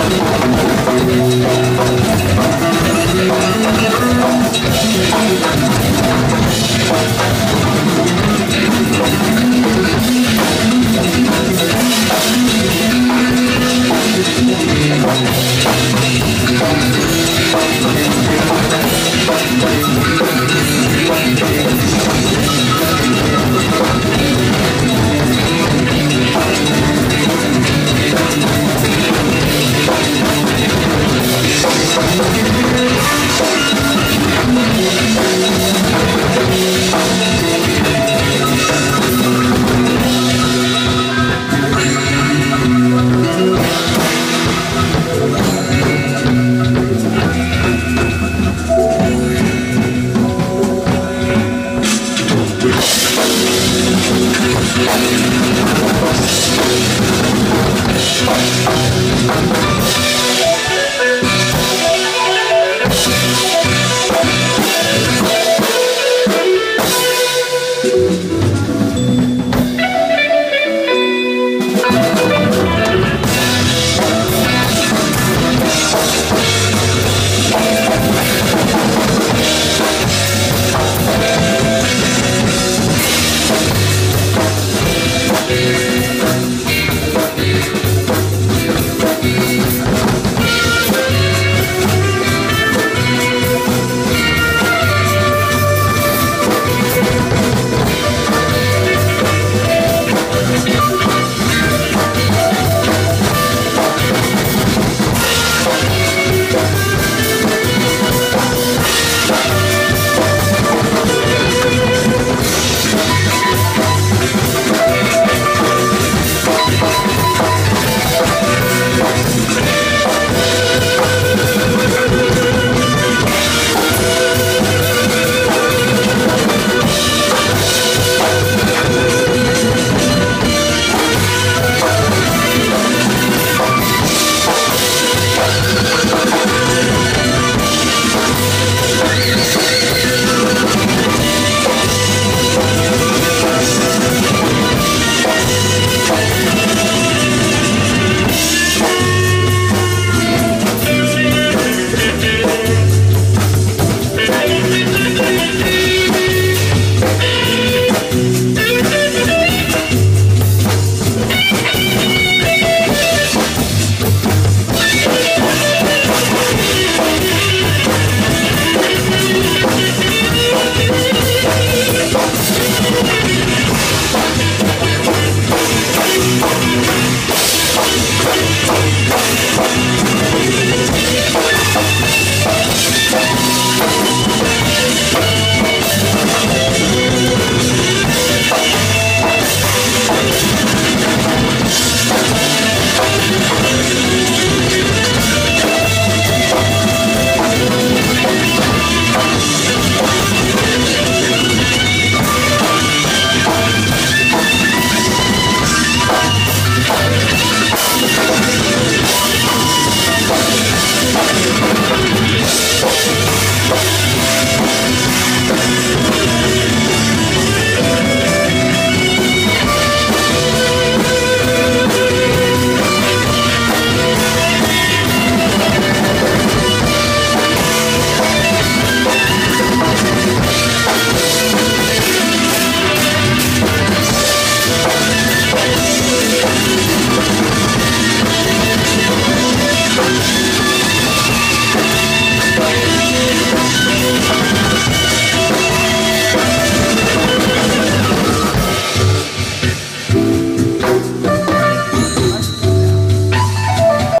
Música